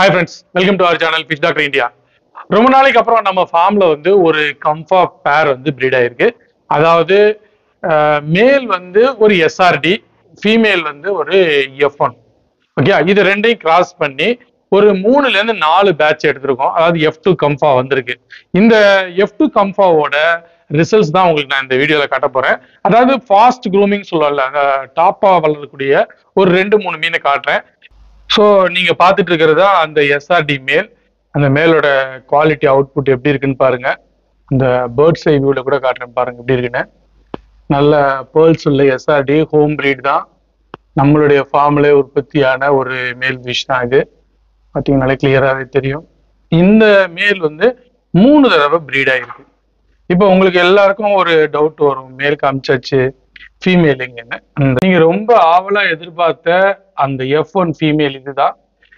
Hi friends welcome to our channel fish doctor India ரொம்ப நாளைக்கு அப்புறம் நம்ம ஃபார்ம்ல வந்து ஒரு கம்ஃபா பேர் வந்து பிரீட் ஆயிருக்கு. அதாவது மேல் வந்து ஒரு எஸ்ஆர்டி ஃபீமேல் வந்து ஒரு எஃப் ஒன் ஓகே இது ரெண்டையும் கிராஸ் பண்ணி ஒரு மூணுல இருந்து நாலு பேட்ச் எடுத்திருக்கோம். அதாவது எஃப் டூ கம்ஃபா வந்திருக்கு. இந்த எஃப் டூ கம்ஃபாவோட ரிசல்ட்ஸ் தான் உங்களுக்கு நான் இந்த வீடியோல காட்ட போறேன். அதாவது ஃபாஸ்ட் க்ரூமிங் சொல்லல டாப்பா வளரக்கூடிய ஒரு ரெண்டு மூணு மீனை காட்டுறேன். ஸோ நீங்கள் பார்த்துட்டு இருக்கிறது தான் அந்த எஸ்ஆர்டி மேல் அந்த மேலோட குவாலிட்டி அவுட்புட் எப்படி இருக்குன்னு பாருங்க. இந்த பேர்ட்ஸ் ஐ வியூவில் கூட காட்டுறேன் பாருங்க எப்படி இருக்குன்னு. நல்ல பேர்ல்ஸ் உள்ள எஸ்ஆர்டி ஹோம் ப்ரீட் தான். நம்மளுடைய ஃபார்ம்லே உற்பத்தியான ஒரு மேல் ஃபிஷ் தான் இது. பார்த்தீங்கனாலே கிளியராகவே தெரியும். இந்த மேல் வந்து மூணு தடவை ப்ரீட் ஆகிருக்கு இப்போ உங்களுக்கு எல்லாருக்கும் ஒரு டவுட் வரும். மேல் காமிச்சாச்சு. ஃபீமேலுங்கன்னு நீங்கள் நீங்க ரொம்ப ஆவலா எதிர்பார்த்த அந்த எஃப் ஒன் ஃபீமேல் இதுதான்.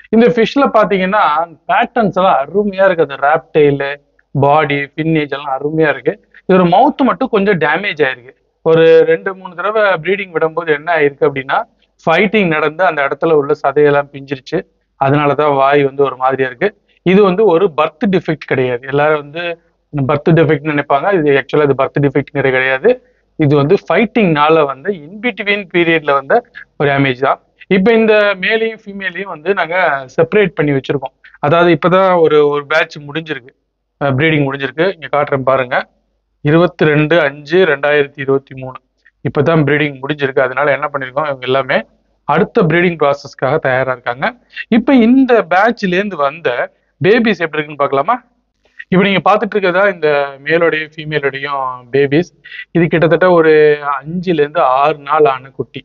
இந்த ஃபிஷ்ல பாத்தீங்கன்னா பேட்டர்ன்ஸ் எல்லாம் அருமையா இருக்கு. அது ரேப்டைலு பாடி ஃபின்னேஜ் எல்லாம் அருமையா இருக்கு. இதோட மவுத் மட்டும் கொஞ்சம் டேமேஜ் ஆயிருக்கு. ஒரு ரெண்டு மூணு தடவை ப்ரீடிங் விடும்போது என்ன ஆயிருக்கு அப்படின்னா ஃபைட்டிங் நடந்து அந்த இடத்துல உள்ள சதையெல்லாம் பிஞ்சிருச்சு. அதனாலதான் வாய் வந்து ஒரு மாதிரியா இருக்கு. இது வந்து ஒரு பர்த் டிஃபெக்ட் கிடையாது. எல்லாரும் வந்து பர்த் டிஃபெக்ட் நினைப்பாங்க. இது ஆக்சுவலா இது பர்த் டிஃபெக்ட் கிடையாது. இது வந்து ஃபைட்டிங்னால வந்து இன்பிட்வீன் பீரியட்ல வந்த ஒரு டேமேஜ் தான். இப்போ இந்த மேலையும் ஃபீமேலையும் வந்து நாங்கள் செப்பரேட் பண்ணி வச்சிருக்கோம். அதாவது இப்போதான் ஒரு ஒரு பேட்ச் முடிஞ்சிருக்கு. ப்ரீடிங் முடிஞ்சிருக்கு. இங்கே காட்டுறேன் பாருங்க. இருபத்தி ரெண்டு அஞ்சு ரெண்டாயிரத்தி இருபத்தி மூணு. இப்போ தான் ப்ரீடிங் முடிஞ்சிருக்கு. அதனால என்ன பண்ணியிருக்கோம் இவங்க எல்லாமே அடுத்த ப்ரீடிங் ப்ராசஸ்க்காக தயாராக இருக்காங்க. இப்போ இந்த பேட்ச்லேருந்து வந்த பேபிஸ் எப்படி இருக்குன்னு பார்க்கலாமா? இப்போ நீங்க பார்த்துட்டு இருக்கிறதா இந்த மேலோடையும் ஃபீமேலோடையும் பேபிஸ் இது கிட்டத்தட்ட ஒரு அஞ்சுலேருந்து ஆறு நாள் ஆன குட்டி.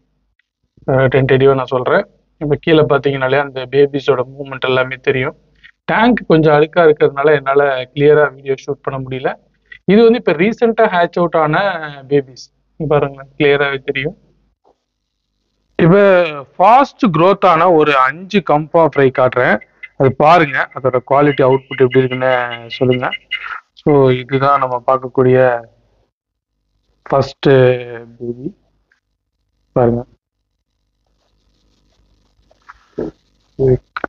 டென்டேட்டிவாக நான் சொல்கிறேன் இப்போ கீழே பார்த்தீங்கனாலே அந்த பேபிஸோட மூமெண்ட் எல்லாமே தெரியும். டேங்க் கொஞ்சம் அழுக்காக இருக்கிறதுனால என்னால் கிளியராக வீடியோ ஷூட் பண்ண முடியல. இது வந்து இப்போ ரீசெண்டாக ஹேட்ச் அவுட் ஆன பேபிஸ் பாருங்க கிளியராகவே தெரியும். இப்போ ஃபாஸ்ட் க்ரோத்தான ஆன ஒரு அஞ்சு கம்பா ஃப்ரை காட்டுறேன். அது பாருங்க அதோட குவாலிட்டி அவுட்புட் எப்படி இருக்குன்னு சொல்லுங்க. ஸோ இதுதான் நம்ம பார்க்கக்கூடிய ஃபர்ஸ்ட் பேபி பாருங்க.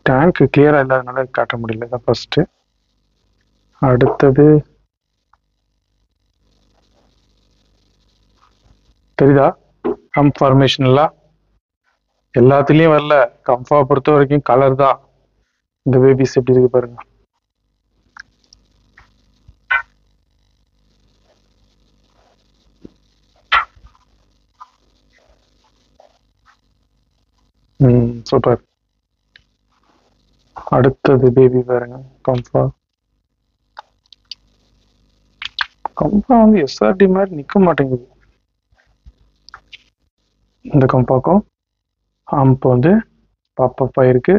டேங்க் கிளியரா இல்லாதனால காட்ட முடியல தான் ஃபர்ஸ்ட் அடுத்தது தெரியுதா? கம்ஃபார்மேஷன்லாம் எல்லாத்துலேயும் எல்லாம் வரல. கம்ஃபா பொறுத்த வரைக்கும் கலர் தான். இந்த பேபிஸ் எப்படி இருக்கு பாருங்க. ம் சூப்பர் அடுத்தது பேபி பாருங்க கம்ஃபா கம்ஃபா வந்து எஸ்ஆர்டி மாதிரி நிக்க மாட்டேங்குது. இந்த கம்பாக்கும் ஆம்ப் வந்து பாப்பா இருக்கு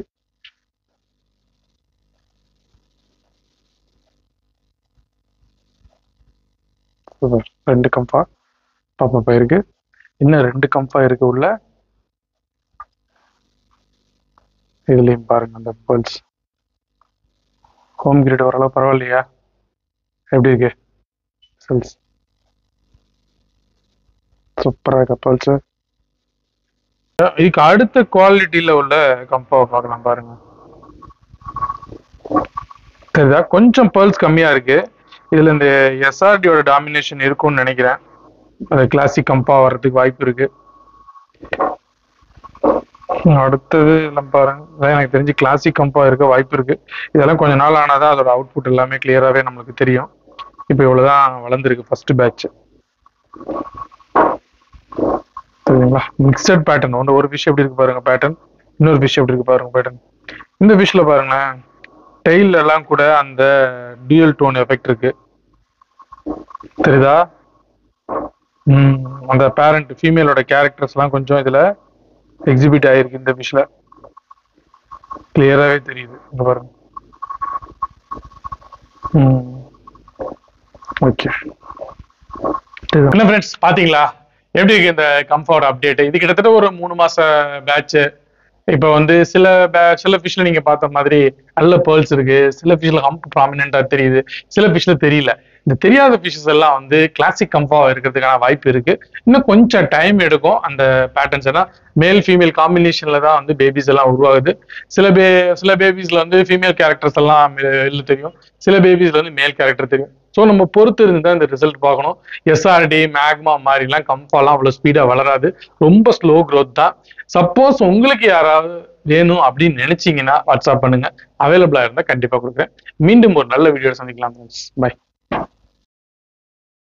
ரெண்டு கம்பா. பாப்பா இருக்கு இன்னும் ரெண்டு கம்பா இருக்கு உள்ள. இதுலயும் பாருங்க அந்த பேர்ல்ஸ் ஹோம் கிரேட் ஓரளவு பரவாயில்லையா? எப்படி இருக்கு? செல்ஸ் சூப்பரா இருக்க பேர்ல்ஸ் இதுக்கு அடுத்த குவாலிட்டியில உள்ள கம்பாவை பார்க்கலாம் பாருங்க. தெரியுதா? கொஞ்சம் பர்ல்ஸ் கம்மியா இருக்கு. இதுல இந்த எஸ்ஆர்டியோட டாமினேஷன் இருக்கும்னு நினைக்கிறேன். அது கிளாசிக் கம்பா வர்றதுக்கு வாய்ப்பு இருக்கு. அடுத்தது எல்லாம் பாருங்க. அதான் எனக்கு தெரிஞ்சு கிளாசிக் கம்பா இருக்க வாய்ப்பு இருக்கு. இதெல்லாம் கொஞ்ச நாள் ஆனாதான் அதோட அவுட்புட் எல்லாமே கிளியராகவே நம்மளுக்கு தெரியும். இப்போ இவ்வளவுதான் வளர்ந்துருக்கு ஃபர்ஸ்ட் பேட்ச் சரிங்களா? மிக்சட் பேட்டர்ன் ஒன்று ஒரு ஃபிஷ் எப்படி இருக்கு பாருங்க பேட்டர்ன் இன்னொரு ஃபிஷ் எப்படி இருக்கு பாருங்க பேட்டர்ன் இந்த ஃபிஷ்ல பாருங்களேன் டெய்ல் எல்லாம் கூட அந்த டியூல் டோன் எஃபெக்ட் இருக்கு. தெரியுதா? அந்த பேரண்ட் ஃபீமேலோட கேரக்டர்ஸ் எல்லாம் கொஞ்சம் இதுல எக்ஸிபிட் ஆயிருக்கு இந்த ஃபிஷ்ல கிளியராகவே தெரியுது இங்கே பாருங்க. ஓகே என்ன ஃப்ரெண்ட்ஸ் பாத்தீங்களா? எப்படி இருக்கு இந்த கம்ஃபோர்ட் அப்டேட் இது கிட்டத்தட்ட ஒரு மூணு மாச பேட்ச் இப்போ வந்து சில சில ஃபிஷ்ல நீங்க பார்த்த மாதிரி நல்ல பேர்ல்ஸ் இருக்கு. சில ஃபிஷ்ல ஹம்ப் ப்ராமினா தெரியுது. சில ஃபிஷ்ல தெரியல. இந்த தெரியாத ஃபிஷஸ் எல்லாம் வந்து கிளாசிக் கம்பா இருக்கிறதுக்கான வாய்ப்பு இருக்கு. இன்னும் கொஞ்சம் டைம் எடுக்கும் அந்த பேட்டர்ன்ஸ் எல்லாம். மேல் ஃபீமேல் காம்பினேஷன்ல தான் வந்து பேபிஸ் எல்லாம் உருவாகுது. சில பே சில பேபிஸ்ல வந்து ஃபீமேல் கேரக்டர்ஸ் எல்லாம் வெளில தெரியும். சில பேபிஸ்ல வந்து மேல் கேரக்டர் தெரியும். ஸோ நம்ம பொறுத்து இருந்தால் இந்த ரிசல்ட் பார்க்கணும். எஸ்ஆர்டி மேக்மா மாதிரிலாம் கம்ஃபாலாம் அவ்வளோ ஸ்பீடா வளராது. ரொம்ப ஸ்லோ க்ரோத் தான். சப்போஸ் உங்களுக்கு யாராவது வேணும் அப்படின்னு நினைச்சீங்கன்னா வாட்ஸ்அப் பண்ணுங்க. அவைலபிளா இருந்தா கண்டிப்பா கொடுக்குறேன். மீண்டும் ஒரு நல்ல வீடியோ சந்திக்கலாம் பை